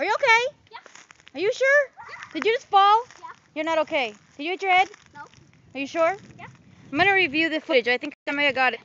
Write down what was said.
Are you okay? Yeah. Are you sure? Yeah. Did you just fall? Yeah. You're not okay. Did you hit your head? No. Are you sure? Yeah. I'm gonna review the footage. I think somebody got it.